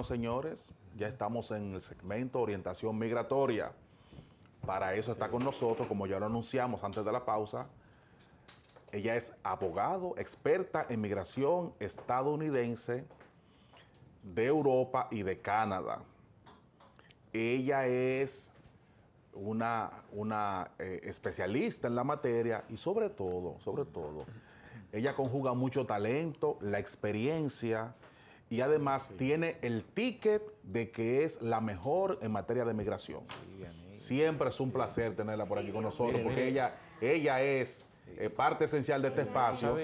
Bueno, señores, ya estamos en el segmento orientación migratoria. Para eso está con nosotros, como ya lo anunciamos antes de la pausa. Ella es abogado, experta en migración estadounidense de Europa y de Canadá. Ella es una, una eh, especialista en la materia y sobre todo, sobre todo, ella conjuga mucho talento, la experiencia y además tiene el ticket de que es la mejor en materia de migración. Siempre es un placer tenerla por aquí con nosotros porque ella, ella es eh, parte esencial de este espacio.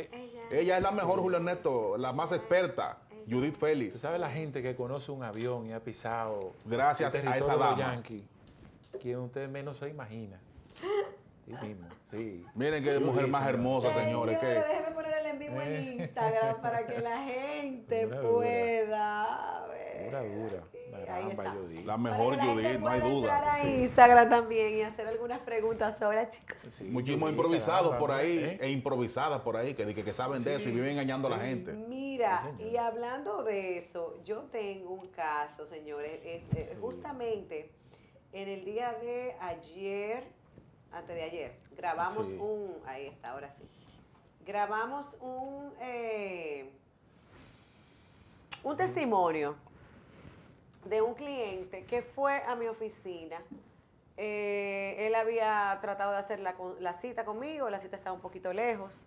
Ella es la mejor, Julio Ernesto, la más experta. Judith Félix. ¿Sabe la gente que conoce un avión y ha pisado gracias a esa dama? Yankee, quien usted menos se imagina. Sí mismo, sí. Miren qué mujer más hermosa, señores. señores déjeme poner el en vivo en eh. Instagram para que la gente pueda ver. Dura, dura. Ahí está. La mejor Judith, no hay duda. entrar a Instagram también y hacer algunas preguntas sobre chicos. Sí, Muchísimos improvisados por ahí ¿eh? e improvisadas por ahí que, que, que saben de eso y viven engañando a la gente. Mira, y hablando de eso, yo tengo un caso, señores, es, justamente en el día de ayer, antes de ayer, grabamos un, ahí está, ahora sí, grabamos un, eh, un testimonio de un cliente que fue a mi oficina. Eh, él había tratado de hacer la, cita conmigo, la cita estaba un poquito lejos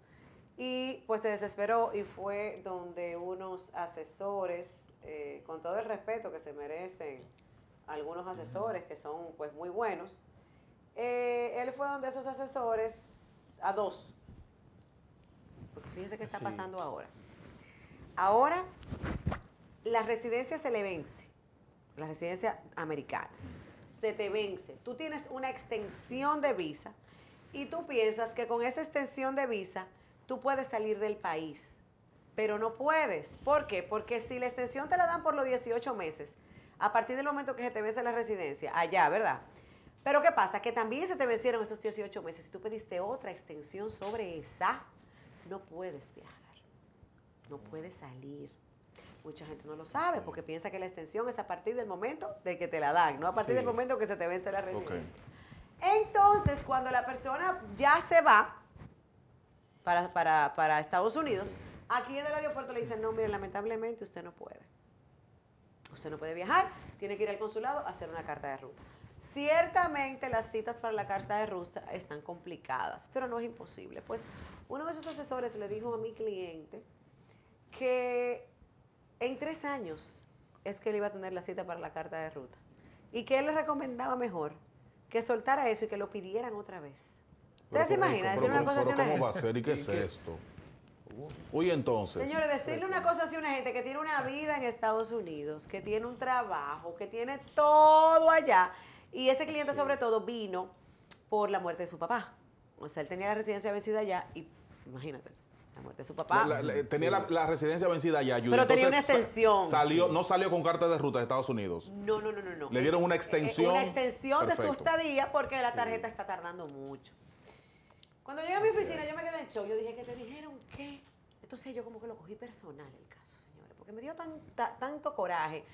y pues se desesperó y fue donde unos asesores, eh, con todo el respeto que se merecen algunos asesores que son pues muy buenos, eh, él fue donde esos asesores, a dos, porque fíjense qué está pasando ahora. Ahora la residencia se le vence la residencia americana, se te vence, tú tienes una extensión de visa y tú piensas que con esa extensión de visa tú puedes salir del país, pero no puedes. ¿Por qué? Porque si la extensión te la dan por los 18 meses, a partir del momento que se te vence la residencia, allá, ¿verdad? Pero ¿qué pasa? Que también se te vencieron esos 18 meses. Si tú pediste otra extensión sobre esa, no puedes viajar, no puedes salir. Mucha gente no lo sabe porque piensa que la extensión es a partir del momento de que te la dan, no a partir del momento que se te vence la residencia. Entonces, cuando la persona ya se va para, para, Estados Unidos, aquí en el aeropuerto le dicen, no, mire, lamentablemente usted no puede. Usted no puede viajar, tiene que ir al consulado a hacer una carta de ruta. Ciertamente las citas para la carta de ruta están complicadas, pero no es imposible. Pues uno de esos asesores le dijo a mi cliente que en tres años es que él iba a tener la cita para la carta de ruta. Y que él le recomendaba mejor que soltara eso y que lo pidieran otra vez. ¿Ustedes se imaginan decirle una cosa así a una gente? ¿Cómo va a ser y qué es esto? Uy, entonces. Señores, decirle una cosa así a una gente que tiene una vida en Estados Unidos, que tiene un trabajo, que tiene todo allá, y ese cliente sobre todo vino por la muerte de su papá. O sea, él tenía la residencia vencida allá y imagínate, muerte de su papá. tenía la, residencia vencida ya. Pero tenía una extensión. Salió, No salió con carta de ruta de Estados Unidos. No, no, no, no. Le dieron una eh, extensión. Una extensión de su estadía porque la tarjeta está tardando mucho. Cuando llegué a mi oficina, yo me quedé en show. Yo dije, ¿qué te dijeron qué? Entonces yo como que lo cogí personal el caso, señores, porque me dio tanto coraje.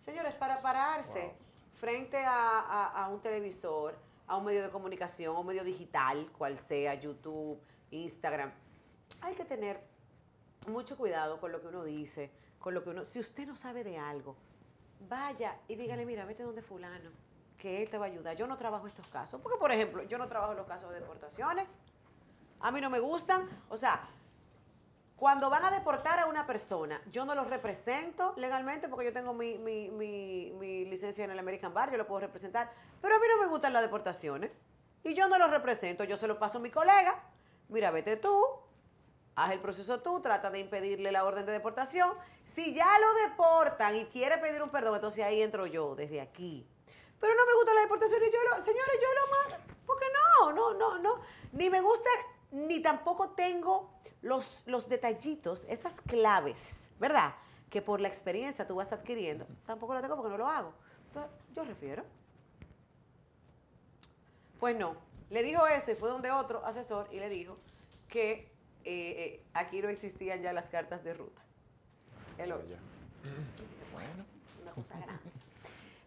Señores, para pararse frente a, un televisor, a un medio de comunicación, a un medio digital, cual sea, YouTube, Instagram, hay que tener mucho cuidado con lo que uno dice, con lo que uno, si usted no sabe de algo, vaya y dígale, mira, vete donde fulano, que él te va a ayudar. Yo no trabajo estos casos, porque por ejemplo, yo no trabajo los casos de deportaciones, a mí no me gustan, o sea, cuando van a deportar a una persona, yo no los represento legalmente porque yo tengo mi, mi licencia en el American Bar, yo lo puedo representar, pero a mí no me gustan las deportaciones y yo no los represento, yo se lo paso a mi colega, mira, vete tú, haz el proceso tú, trata de impedirle la orden de deportación. Si ya lo deportan y quiere pedir un perdón, entonces ahí entro yo, desde aquí. Pero no me gusta la deportación y yo lo, señores, yo lo mando. Porque no, no, no, no. Ni me gusta, ni tampoco tengo los, los detallitos, esas claves, ¿verdad? Que por la experiencia tú vas adquiriendo. Tampoco lo tengo porque no lo hago. Entonces, yo refiero. Pues no. Le dijo eso y fue donde otro asesor y le dijo que eh, eh, aquí no existían ya las cartas de ruta. El otro. Bueno. cosa grande.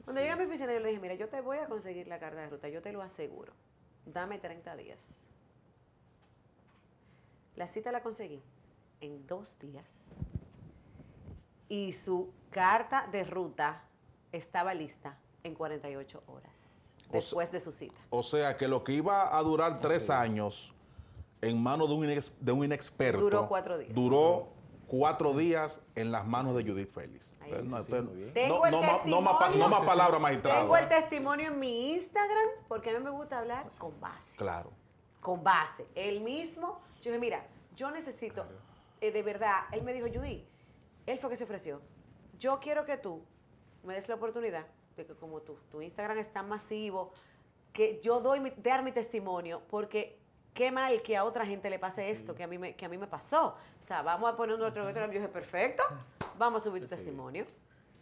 Cuando llegué a mi oficina, yo le dije, mira, yo te voy a conseguir la carta de ruta, yo te lo aseguro. Dame 30 días. La cita la conseguí en dos días. Y su carta de ruta estaba lista en 48 horas, O después de su cita. O sea que lo que iba a durar tres años en manos de un, inex- de un inexperto. Duró cuatro días. Duró cuatro días en las manos de Judith Félix. Ahí Eh, está. no, Sí, más no más palabras magistrado. Tengo el ¿eh? testimonio en mi Instagram porque a mí me gusta hablar con base. Claro. Con base. Él mismo, yo dije, mira, yo necesito, eh, de verdad, él me dijo, Judy, él fue que se ofreció. Yo quiero que tú me des la oportunidad de que como tu, tu Instagram es tan masivo, que yo doy mi, dar mi testimonio porque qué mal que a otra gente le pase esto que a mí me, que a mí me pasó. O sea, vamos a poner nuestro Instagram. Yo dije, perfecto, vamos a subir tu Sí. testimonio.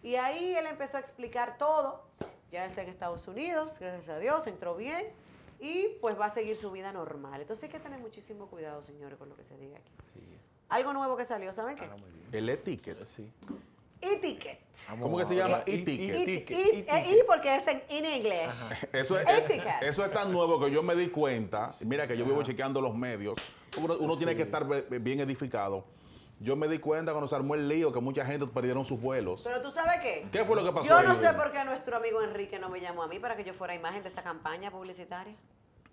Y ahí él empezó a explicar todo. Ya está en Estados Unidos, gracias a Dios, entró bien y pues va a seguir su vida normal. Entonces hay que tener muchísimo cuidado, señores, con lo que se diga aquí. Sí. Algo nuevo que salió, ¿saben qué? Ah. El etiquet. Sí. E-ticket. ¿Cómo que se llama? E- E-ticket. E- E-ticket. e- porque es en in English. Eso es, Etiquet. eso es tan nuevo que yo me di cuenta. y Mira que yo vivo chequeando los medios. Uno, uno tiene que estar be- bien edificado. Yo me di cuenta cuando se armó el lío que mucha gente perdieron sus vuelos. Pero tú sabes qué? ¿Qué fue lo que pasó? Yo ahí, no sé por qué nuestro amigo Enrique no me llamó a mí para que yo fuera imagen de esa campaña publicitaria.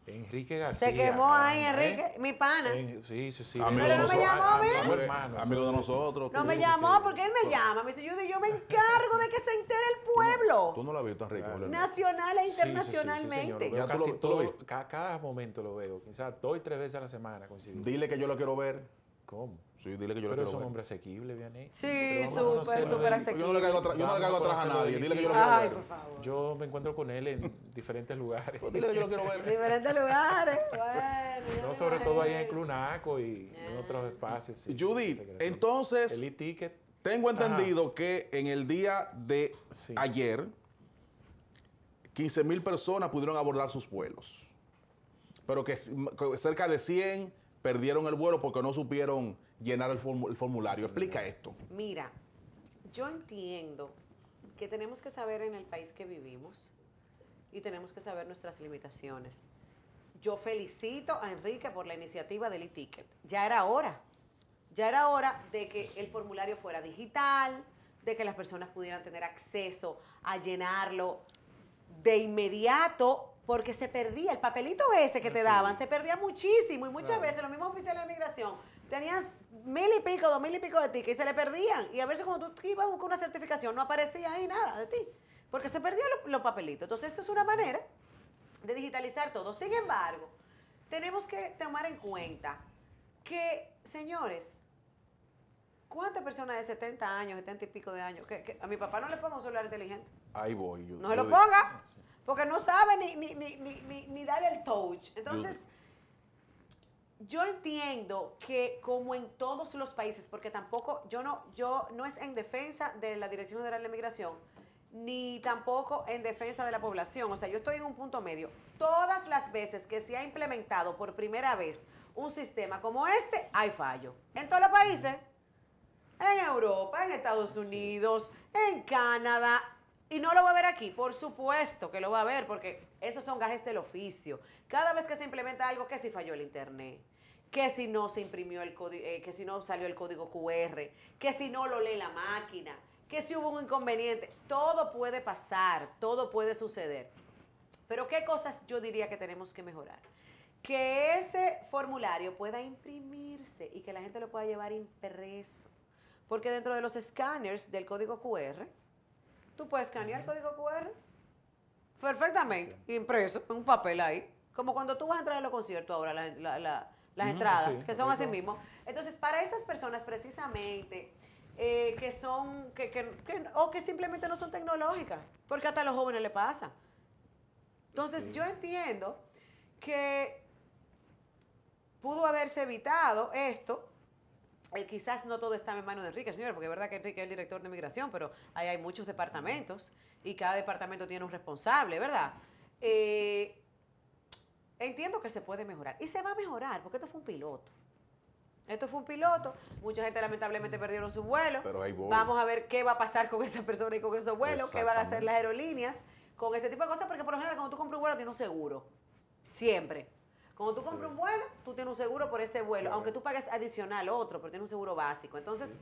Enrique García. Se quemó ahí, caramba, ¿eh? Enrique, mi pana. En- sí, sí, sí. Amigo Pero no me llamó a mí. Amigo hermano. Amigo de nosotros. No tú- me llamó sí. porque él me llama. Me dice, Judy, yo me encargo de que se entere el pueblo. Tú no lo has visto, Enrique. Claro. Nacional e Sí, sí, sí, internacionalmente. tú casi tú todo- cada momento lo veo. Quizás dos y tres veces a la semana coincidimos. Dile que yo lo quiero ver. ¿Cómo? Sí, dile que yo lo Pero es un hombre asequible, Vianney. Sí, súper, súper asequible. Yo no le caigo atrás, yo no le caigo Vamos a atrás a conocerlo nadie. Dile que yo lo quiero Ay, ver. por favor. Yo me encuentro con él en diferentes lugares. Pues Dile que yo lo quiero ver. Diferentes lugares. Bueno, No, sobre todo ahí en. Clunaco y en otros espacios. sí, Judith, recreación. entonces, El e-ticket. tengo Ajá. entendido que en el día de Sí. ayer, 15 mil personas pudieron abordar sus vuelos. Pero que que cerca de 100 perdieron el vuelo porque no supieron llenar el, formu- el formulario. Explica esto. Mira, yo entiendo que tenemos que saber en el país que vivimos y tenemos que saber nuestras limitaciones. Yo felicito a Enrique por la iniciativa del e-ticket. Ya era hora. Ya era hora de que el formulario fuera digital, de que las personas pudieran tener acceso a llenarlo de inmediato, porque se perdía el papelito ese que te Sí. daban, se perdía muchísimo y muchas Claro. veces los mismos oficiales de migración tenías mil y pico, dos mil y pico de tickets y se le perdían. Y a veces cuando tú ibas a buscar una certificación no aparecía ahí nada de ti, porque se perdían los, los papelitos. Entonces esto es una manera de digitalizar todo. Sin embargo, tenemos que tomar en cuenta que, señores, ¿cuántas personas de 70 años, 70 y pico de años, que, que a mi papá no le pongo un celular inteligente? Ahí voy. Judith. No se lo ponga, porque no sabe ni, ni, ni, ni, darle el touch. Entonces, yo entiendo que como en todos los países, porque tampoco, yo no, yo no es en defensa de la Dirección General de Migración, ni tampoco en defensa de la población. O sea, yo estoy en un punto medio. Todas las veces que se ha implementado por primera vez un sistema como este, hay fallo. En todos los países, en Europa, en Estados Unidos, en Canadá. Y no lo va a ver aquí, por supuesto que lo va a ver, porque esos son gajes del oficio. Cada vez que se implementa algo, que si falló el internet, que si no se imprimió el código, que si no salió el código QR, que si no lo lee la máquina, que si hubo un inconveniente, todo puede pasar, todo puede suceder. Pero ¿qué cosas yo diría que tenemos que mejorar? Que ese formulario pueda imprimirse y que la gente lo pueda llevar impreso. Porque dentro de los escáneres del código QR, tú puedes escanear el código QR perfectamente, impreso, en un papel ahí. Como cuando tú vas a entrar a los conciertos ahora, la- la- la- las entradas, sí, que son así mismo. Entonces, para esas personas precisamente, eh, que son, que, que- que- o que simplemente no son tecnológicas, porque hasta a los jóvenes le pasa. Entonces, Sí. yo entiendo que pudo haberse evitado esto. Eh, quizás no todo está en manos de Enrique, señor, porque es verdad que Enrique es el director de migración, pero ahí hay muchos departamentos y cada departamento tiene un responsable, ¿verdad? Eh, entiendo que se puede mejorar y se va a mejorar porque esto fue un piloto. Esto fue un piloto, mucha gente lamentablemente perdieron su vuelo. Pero ahí voy. Vamos a ver qué va a pasar con esa persona y con esos vuelos, qué van a hacer las aerolíneas con este tipo de cosas, porque por lo general cuando tú compras un vuelo tienes un seguro. Siempre. Cuando tú compras un vuelo, tú tienes un seguro por ese vuelo, Claro. aunque tú pagues adicional otro, pero tienes un seguro básico. Entonces,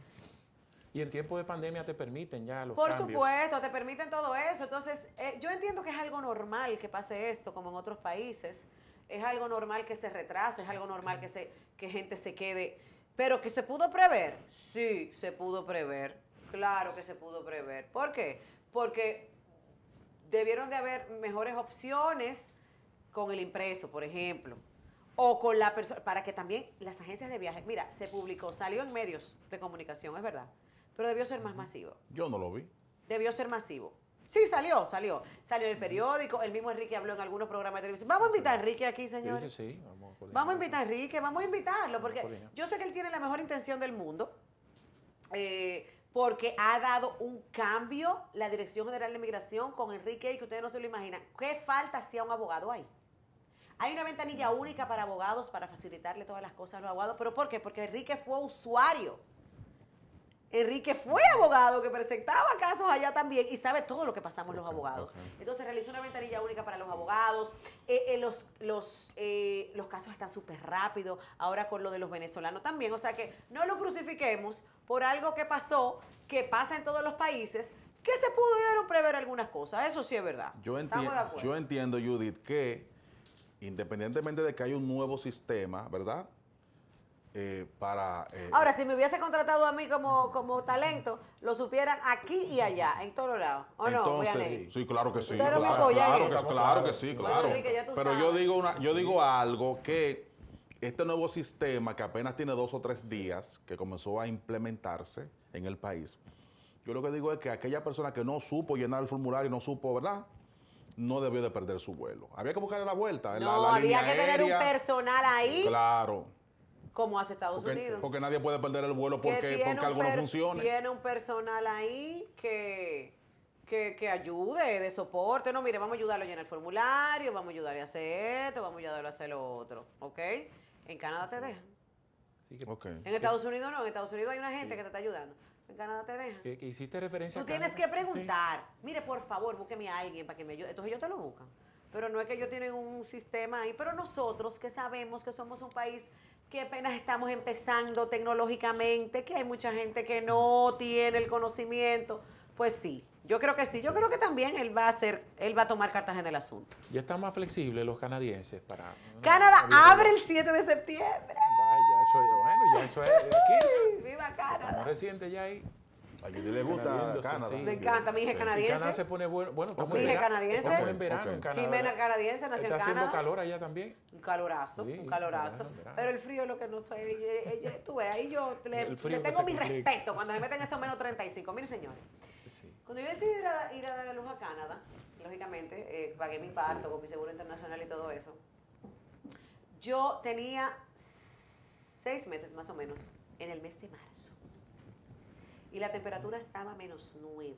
Y en tiempo de pandemia te permiten ya los por cambios. supuesto, te permiten todo eso. Entonces, eh, yo entiendo que es algo normal que pase esto, como en otros países. Es algo normal que se retrase, es algo normal que, se, que gente se quede. Pero que se pudo prever. Sí, se pudo prever. Claro que se pudo prever. ¿Por qué? Porque debieron de haber mejores opciones con el impreso, por ejemplo. O con la persona, para que también las agencias de viaje, mira, se publicó, salió en medios de comunicación, es verdad, pero debió ser más masivo Yo no lo vi. debió ser masivo. Sí, salió, salió. Salió en el periódico, el mismo Enrique habló en algunos programas de televisión. Vamos a invitar a Enrique aquí, Sí, señores. sí, sí. Vamos a, Vamos a invitar a Enrique, vamos a invitarlo, porque yo sé que él tiene la mejor intención del mundo, eh, porque ha dado un cambio la Dirección General de Migración con Enrique y que ustedes no se lo imaginan. ¿Qué falta hacía un abogado ahí? Hay una ventanilla única para abogados para facilitarle todas las cosas a los abogados. ¿Pero por qué? Porque Enrique fue usuario. Enrique fue abogado que presentaba casos allá también y sabe todo lo que pasamos los abogados. Entonces realizó una ventanilla única para los abogados. Eh, eh, los, los, eh, los casos están súper rápidos. Ahora con lo de los venezolanos también. O sea que no lo crucifiquemos por algo que pasó, que pasa en todos los países, que se pudieron prever algunas cosas. Eso sí es verdad. Yo, enti- Estamos de acuerdo. yo entiendo, Judith, que independientemente de que hay un nuevo sistema, ¿verdad? Eh, para... eh, Ahora, si me hubiese contratado a mí como, como talento, lo supieran aquí y allá, en todos lados. ¿O no? Entonces, Vianey? sí, claro que sí. No Claro, claro, que, claro que sí, Bueno, claro. Enrique, Pero yo digo una, yo digo algo que este nuevo sistema que apenas tiene dos o tres días que comenzó a implementarse en el país, yo lo que digo es que aquella persona que no supo llenar el formulario, no supo, ¿verdad? No debió de perder su vuelo. Había que buscarle la vuelta. la- No, la había que tener un personal ahí, Claro. como hace Estados Porque, Unidos. porque nadie puede perder el vuelo que porque, tiene porque un algo no funcione. Tiene un personal ahí que, que, que ayude, de soporte. No, mire, vamos a ayudarlo a llenar el formulario, vamos a ayudarle a hacer esto, vamos a ayudarlo a hacer lo otro. ¿Ok? En Canadá te dejan. Sí, que, Ok. En Estados Unidos no, en Estados Unidos hay una gente que te está ayudando. En Canadá te dejan. que- que hiciste referencia Tú tienes que. Sí. preguntar, mire, por favor, búsqueme a alguien para que me ayude. Entonces ellos te lo buscan. Pero no es que ellos tienen un sistema ahí, pero nosotros que sabemos que somos un país que apenas estamos empezando tecnológicamente, que hay mucha gente que no tiene el conocimiento, pues sí, yo creo que sí. Yo creo que también él va a hacer, él va a tomar cartas en el asunto. Ya están más flexibles los canadienses para... Canadá abre el 7 de septiembre. Vaya, eso es, bueno, ya eso es aquí. ¡Viva Estamos Canadá! recientes ya ahí. A Judith le gusta Canadá. sí. Me encanta, mi hija es Y Canadá canadiense. se pone bueno. Bueno, estamos Mi en hija canadiense. Estamos en verano en Canadá. Jimena canadiense, nació Está en haciendo Canadá. calor allá también. Un calorazo, Sí, un calorazo. verano, verano. Pero el frío es lo que no sé. ella- ella- tú ves, ahí yo le, tengo mi complica. respeto cuando se meten esos menos 35. Miren, señores, Sí. cuando yo decidí ir a, ir a dar a luz a Canadá, lógicamente, eh, pagué mi parto con mi seguro internacional y todo eso. Yo tenía seis meses más o menos en el mes de marzo. Y la temperatura estaba a menos nueve.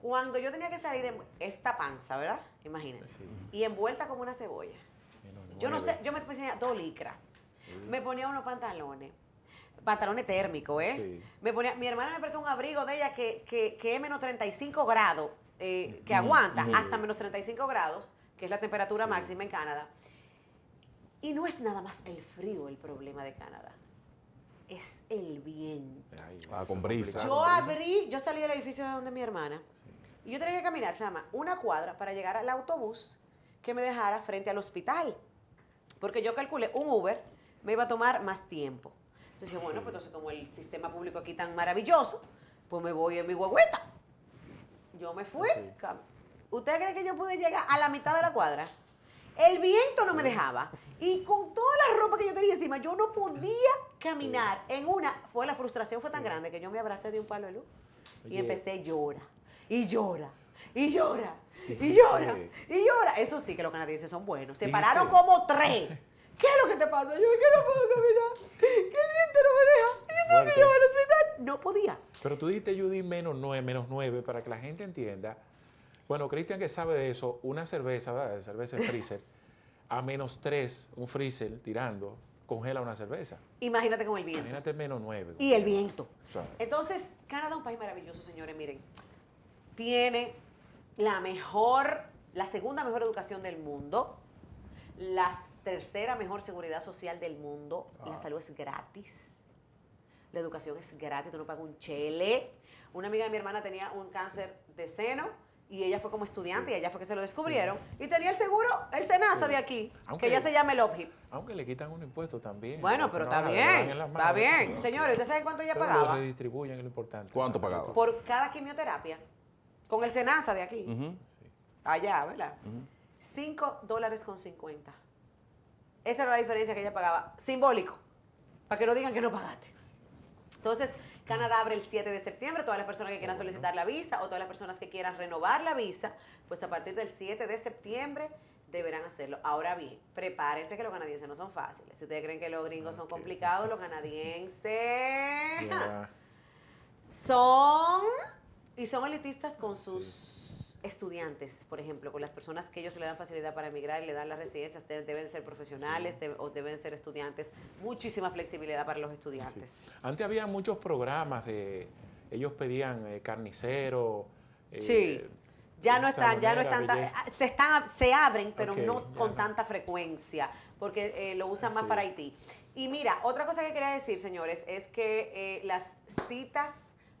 Cuando yo tenía que salir en esta panza, ¿verdad? Imagínense. Sí. Y envuelta como una cebolla. Menos Yo no sé, yo me ponía dos licras. Sí. Me ponía unos pantalones. Pantalones térmicos, ¿eh? Sí. Me ponía, mi hermana me prestó un abrigo de ella que, que, que es menos 35 grados, eh, que aguanta hasta menos 35 grados, que es la temperatura máxima en Canadá. Y no es nada más el frío el problema de Canadá, es el viento. Ay, Ah, con brisa. Yo abrí, yo salí del edificio de donde mi hermana, Sí. y yo tenía que caminar, se llama, una cuadra para llegar al autobús que me dejara frente al hospital. Porque yo calculé, un Uber me iba a tomar más tiempo. Entonces dije, bueno, Sí. pues entonces como el sistema público aquí tan maravilloso, pues me voy en mi huevueta. Yo me fui. Sí. ¿Usted cree que yo pude llegar a la mitad de la cuadra? El viento no me dejaba. Y con toda la ropa que yo tenía encima, yo no podía caminar. En una, fue la frustración fue tan grande que yo me abracé de un palo de luz. Y Oye. empecé a llorar. Y llora. Y llora. Y llora. Y llora. Eso sí que los canadienses son buenos. Se pararon como tres. ¿Qué es lo que te pasa? Yo, que no puedo caminar. Que el viento no me deja. Y yo tengo que llevar al hospital. No podía. Pero tú dijiste, Judy, menos nueve, menos nueve, para que la gente entienda. Bueno, Cristian que sabe de eso, una cerveza, ¿verdad? De cerveza en freezer, a menos tres, un freezer tirando, congela una cerveza. Imagínate con el viento. Imagínate menos 9. Y el viento. O sea, Entonces, Canadá es un país maravilloso, señores. Miren, tiene la mejor, la segunda mejor educación del mundo, la tercera mejor seguridad social del mundo, la salud es gratis, la educación es gratis, tú no pagas un chele. Una amiga de mi hermana tenía un cáncer de seno y ella fue como estudiante y ella fue que se lo descubrieron y tenía el seguro, el SENASA de aquí, Aunque- que ya se llama el OPHIP. Aunque le quitan un impuesto también. Bueno, pero no, está bien, está bien. Señores, ¿usted sabe cuánto ella Pero pagaba? Lo redistribuyen, es lo importante. ¿Cuánto pagaba? Por cada quimioterapia, con el SENASA de aquí. Allá, ¿verdad? 5 dólares con 50. Esa era la diferencia que ella pagaba. Simbólico. Para que no digan que no pagaste. Entonces, Canadá abre el 7 de septiembre. Todas las personas que quieran solicitar la visa o todas las personas que quieran renovar la visa, pues a partir del 7 de septiembre deberán hacerlo. Ahora bien, prepárense que los canadienses no son fáciles. Si ustedes creen que los gringos son complicados, los canadienses son y son elitistas con sus estudiantes, por ejemplo, con las personas que ellos le dan facilidad para emigrar y le dan las residencias, de- deben ser profesionales de- o deben ser estudiantes, muchísima flexibilidad para los Sí. estudiantes. Antes había muchos programas de. Ellos pedían eh, carnicero. eh, Sí. Ya no están, ya no están, belleza. se están, se abren, pero no con no. tanta frecuencia, porque eh, lo usan más para Haití. Y mira, otra cosa que quería decir, señores, es que eh, las citas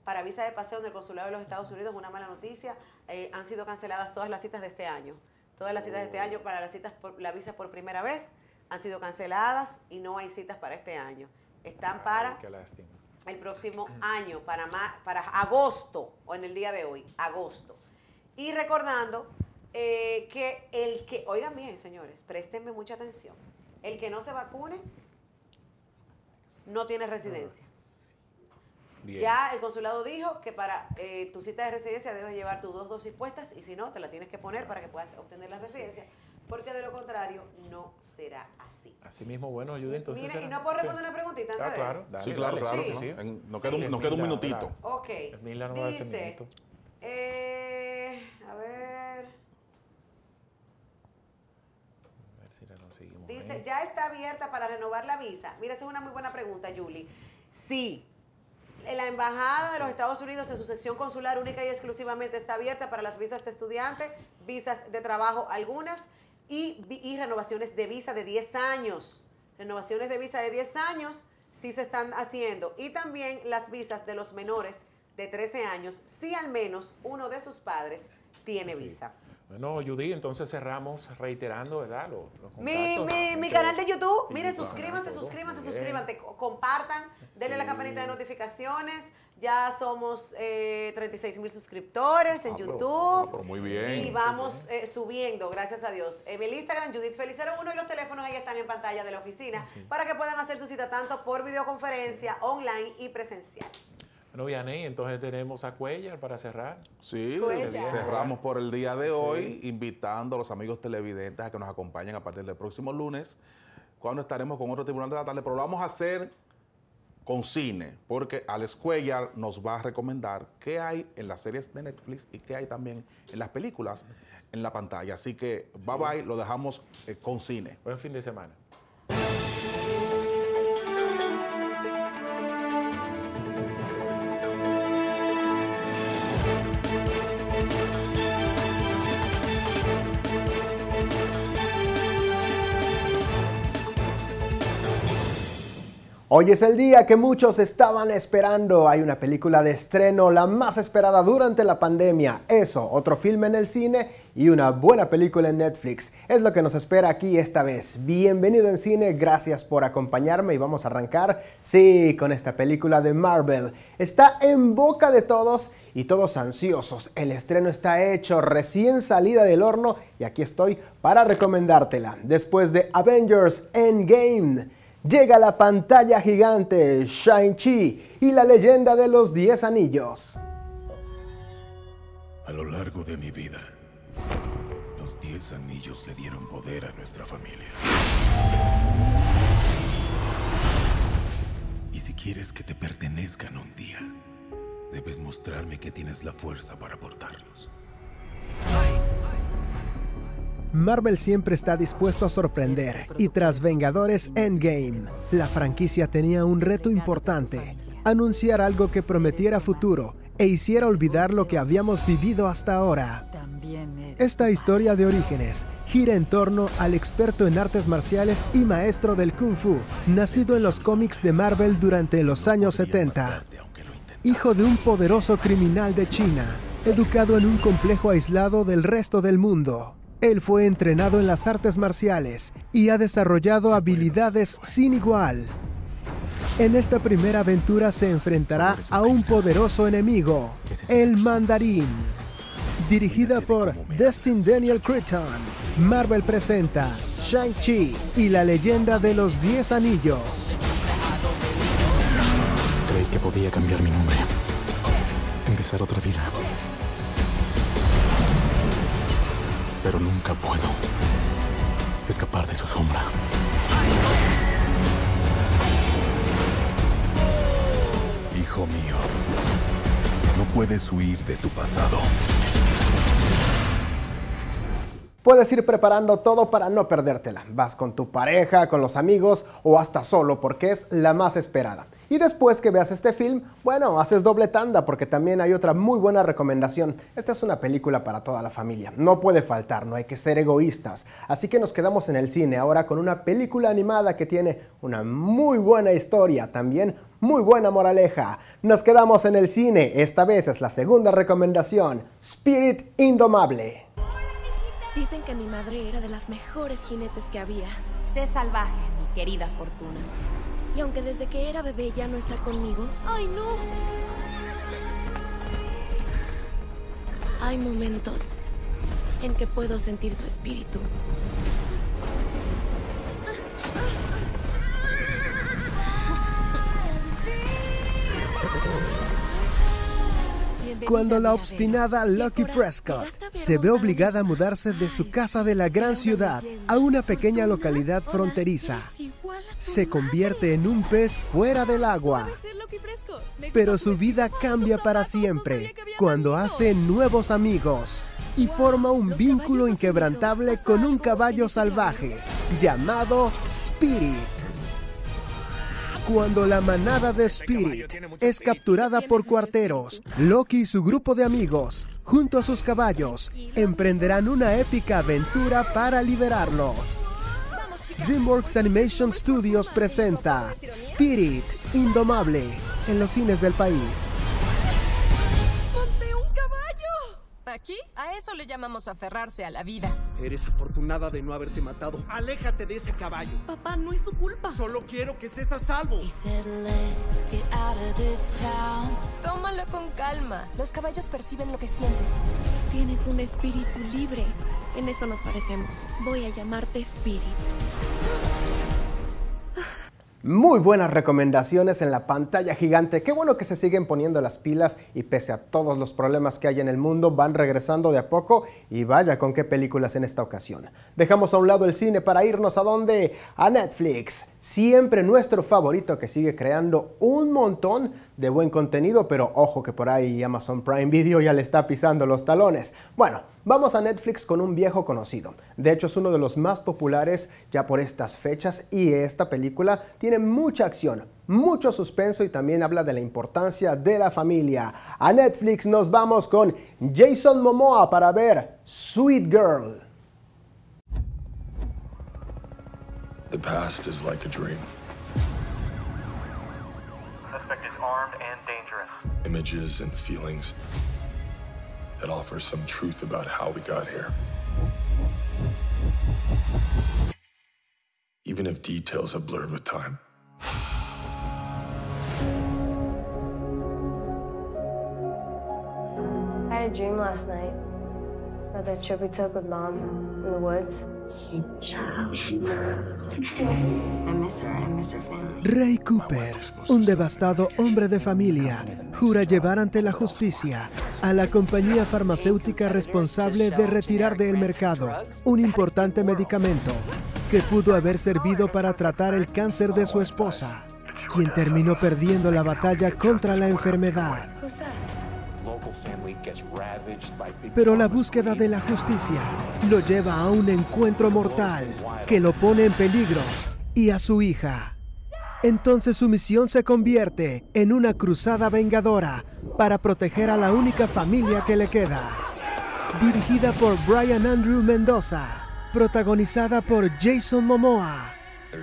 para visa de paseo en el consulado de los Estados Unidos, una mala noticia, eh, han sido canceladas todas las citas de este año. Todas las citas de este Oh. año para las citas por la visa por primera vez han sido canceladas y no hay citas para este año. Están Ay, para Qué el próximo año, para, ma- para agosto, o en el día de hoy, agosto. Y recordando eh, que el que, oigan bien, señores, préstenme mucha atención, el que no se vacune no tiene residencia. Bien. Ya el consulado dijo que para eh, tu cita de residencia debes llevar tus dos dosis puestas y si no, te la tienes que poner para que puedas obtener la residencia, porque de lo contrario no será así. Así mismo, bueno, Judy, entonces. Mire, y era- no puedo sí. responder una preguntita antes Ah, claro. Dale, Sí, claro, dale, claro. sí, ¿no? sí. En- nos, Sí. queda un, nos queda un Mira, minutito. Ok. Mila no va a hacer Dice, eh, a ver, A ver si la conseguimos. dice, ahí. ¿ya está abierta para renovar la visa? Mira, esa es una muy buena pregunta, Julie. Sí. La Embajada de los Estados Unidos en su sección consular única y exclusivamente está abierta para las visas de estudiante, visas de trabajo algunas y, renovaciones de visa de 10 años. Renovaciones de visa de 10 años sí se están haciendo. Y también las visas de los menores de 13 años, si al menos uno de sus padres tiene Sí. visa. Bueno, Judy, entonces cerramos reiterando, ¿verdad? Los, los Mi, mi, mi canal de YouTube, Sí, claro, suscríbanse, suscríbanse, suscríbanse, co- compartan, denle la campanita de notificaciones. Ya somos eh, 36 mil suscriptores en Ah, pero- YouTube. ah, pero muy bien. Y vamos eh, subiendo, gracias a Dios. En el Instagram, Judith Felicero 1 y los teléfonos ahí están en pantalla de la oficina Sí. para que puedan hacer su cita tanto por videoconferencia, online y presencial. Bueno, Vianey, entonces tenemos a Cuellar para cerrar. Sí, Cuella. cerramos por el día de Sí. hoy, invitando a los amigos televidentes a que nos acompañen a partir del próximo lunes, cuando estaremos con otro tribunal de la tarde, pero lo vamos a hacer con cine, porque Alex Cuellar nos va a recomendar qué hay en las series de Netflix y qué hay también en las películas en la pantalla. Así que bye bye, lo dejamos eh, con cine. Buen fin de semana. Hoy es el día que muchos estaban esperando. Hay una película de estreno, la más esperada durante la pandemia. Eso, otro filme en el cine y una buena película en Netflix. Es lo que nos espera aquí esta vez. Bienvenido en cine, gracias por acompañarme y vamos a arrancar, sí, con esta película de Marvel. Está en boca de todos y todos ansiosos. El estreno está hecho, recién salida del horno y aquí estoy para recomendártela. Después de Avengers Endgame. Llega a la pantalla gigante Shang-Chi y la leyenda de los 10 anillos. A lo largo de mi vida, los diez anillos le dieron poder a nuestra familia. Y si quieres que te pertenezcan un día, debes mostrarme que tienes la fuerza para portarlos. Marvel siempre está dispuesto a sorprender y tras Vengadores Endgame, la franquicia tenía un reto importante, anunciar algo que prometiera futuro e hiciera olvidar lo que habíamos vivido hasta ahora. Esta historia de orígenes gira en torno al experto en artes marciales y maestro del kung fu, nacido en los cómics de Marvel durante los años 70. Hijo de un poderoso criminal de China, educado en un complejo aislado del resto del mundo. Él fue entrenado en las artes marciales y ha desarrollado habilidades sin igual. En esta primera aventura se enfrentará a un poderoso enemigo, el mandarín. Dirigida por Destin Daniel Cretton, Marvel presenta Shang-Chi y la leyenda de los 10 anillos. Creí que podía cambiar mi nombre. Empezar otra vida. Pero nunca puedo escapar de su sombra. Hijo mío, no puedes huir de tu pasado. Puedes ir preparando todo para no perdértela. Vas con tu pareja, con los amigos o hasta solo porque es la más esperada. Y después que veas este film, bueno, haces doble tanda porque también hay otra muy buena recomendación. Esta es una película para toda la familia. No puede faltar, no hay que ser egoístas. Así que nos quedamos en el cine ahora con una película animada que tiene una muy buena historia, también muy buena moraleja. Nos quedamos en el cine, esta vez es la segunda recomendación, Spirit Indomable. Dicen que mi madre era de las mejores jinetes que había. Sé salvaje, mi querida Fortuna. Y aunque desde que era bebé ya no está conmigo, ¡ay no! Hay momentos en que puedo sentir su espíritu. Cuando la obstinada Lucky Prescott se ve obligada a mudarse de su casa de la gran ciudad a una pequeña localidad fronteriza, se convierte en un pez fuera del agua. Pero su vida cambia para siempre cuando hace nuevos amigos y forma un vínculo inquebrantable con un caballo salvaje llamado Spirit. Cuando la manada de Spirit es capturada por cuarteros, Loki y su grupo de amigos, junto a sus caballos, emprenderán una épica aventura para liberarlos. DreamWorks Animation Studios presenta Spirit Indomable en los cines del país. Aquí, a eso le llamamos aferrarse a la vida. Eres afortunada de no haberte matado. Aléjate de ese caballo. Papá, no es su culpa. Solo quiero que estés a salvo. Tómalo con calma. Los caballos perciben lo que sientes. Tienes un espíritu libre. En eso nos parecemos. Voy a llamarte Spirit. Muy buenas recomendaciones en la pantalla gigante. Qué bueno que se siguen poniendo las pilas y pese a todos los problemas que hay en el mundo, van regresando de a poco y vaya con qué películas en esta ocasión. Dejamos a un lado el cine para irnos a dónde? A Netflix. Siempre nuestro favorito que sigue creando un montón de buen contenido, pero ojo que por ahí Amazon Prime Video ya le está pisando los talones. Bueno, vamos a Netflix con un viejo conocido. De hecho, es uno de los más populares ya por estas fechas y esta película tiene mucha acción, mucho suspenso y también habla de la importancia de la familia. A Netflix nos vamos con Jason Momoa para ver Sweet Girl. The past is like a dream. Suspect is armed and dangerous. Images and feelings that offer some truth about how we got here. Even if details have blurred with time. I had a dream last night about that trip we took with mom in the woods. Ray Cooper, un devastado hombre de familia, jura llevar ante la justicia a la compañía farmacéutica responsable de retirar del mercado un importante medicamento que pudo haber servido para tratar el cáncer de su esposa, quien terminó perdiendo la batalla contra la enfermedad. Pero la búsqueda de la justicia lo lleva a un encuentro mortal que lo pone en peligro y a su hija. Entonces su misión se convierte en una cruzada vengadora para proteger a la única familia que le queda. Dirigida por Brian Andrew Mendoza, protagonizada por Jason Momoa.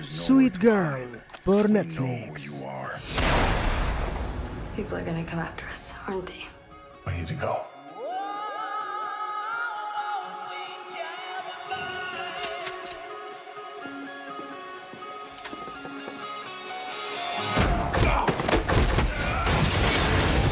Sweet Girl por Netflix. People are gonna come after us, aren't they? We need to go.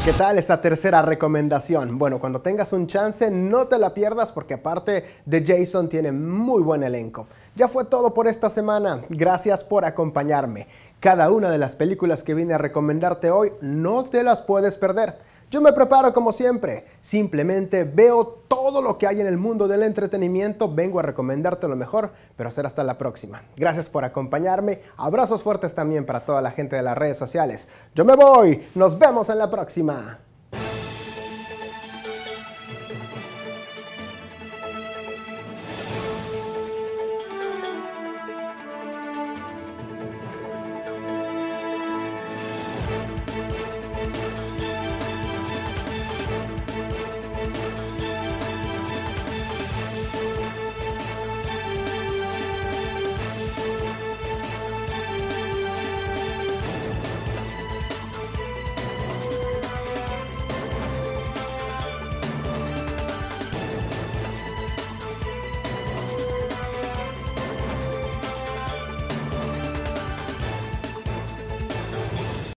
¿Qué tal esa tercera recomendación? Bueno, cuando tengas un chance, no te la pierdas porque aparte de Jason tiene muy buen elenco. Ya fue todo por esta semana. Gracias por acompañarme. Cada una de las películas que vine a recomendarte hoy no te las puedes perder. Yo me preparo como siempre. Simplemente veo todo lo que hay en el mundo del entretenimiento. Vengo a recomendarte lo mejor, pero será hasta la próxima. Gracias por acompañarme. Abrazos fuertes también para toda la gente de las redes sociales. Yo me voy. Nos vemos en la próxima.